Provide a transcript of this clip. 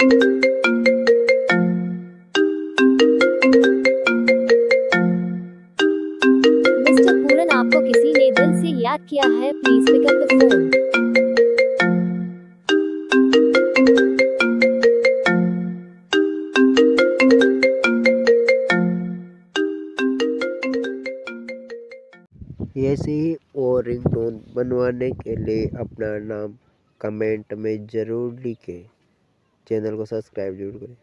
Mister पूरन, आपको किसी ने दिल से याद किया है please pick up the phone ऐसे ही और रिंगटोन बनवाने के लिए अपना नाम कमेंट में ज़रूर लिखें। चैनल को सब्सक्राइब ज़रूर करें।